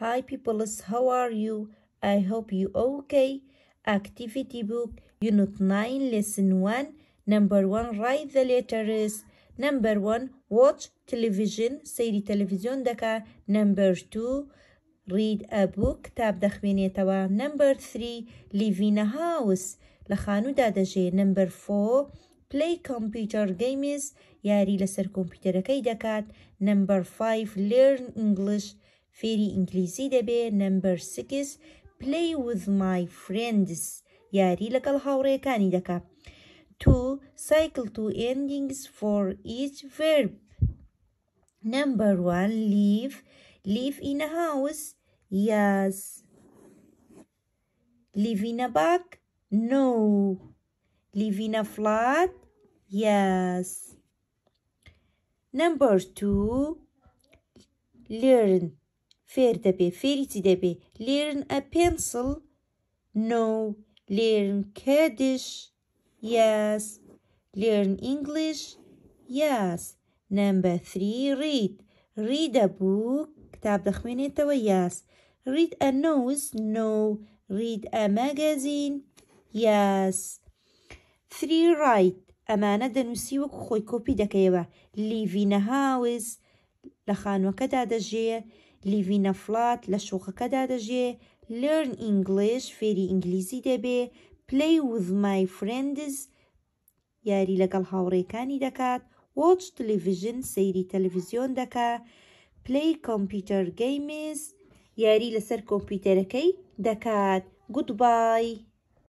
Hi peoples, how are you? I hope you okay. Activity book, Unit 9, Lesson 1. Number 1, write the letters. Number 1, watch television, سەیری تەلەڤیزیۆن دەکا. Number 2, read a book, کتاب دەخوێنێتەوە. Number 3, live in a house, لە خانوودا دەژێ. Number 4, play computer games, یاری لەسەر کۆمپیوتەرەکەی دەکات. Number 5, learn English, فێری ئینگلیزی دەبێ نمبەر سکس play with my friends یاری لەگەڵ هاوڕێەکانی دەکا to cycle to endings for each verb number one live live in a house yes live in a bag no live in a flat yes number two learn فێر دەبێ فێری چی دەبێ؟ لێرن ئە پێنسڵ نۆ لێرن کەدش یاس لێرن ئینگلیش یاس. نمبە تری ڕید ڕیدە بوو کتاب دەخوێنێتەوە یاس. ڕید ئە نۆز نۆ. ڕید ئە مەگەزین یاس. تری ڕایت ئەمانە دەنووسی وەک خۆی کۆپی دەکەیەوە. لیڤینە هاوز لە خانوەکەدا دەژێە لیڤینە فلات لە شوخەکەدا دەژێ learn English فێری ئینگلیزی دەبێ play with my friends یاری لەگەڵ هاوڕێکانی دەکات watch television سەیری تەلەڤیزیۆن دەکا play computer games یاری لەسەر کۆمپیوتەرەکەی دەکات. گوتبای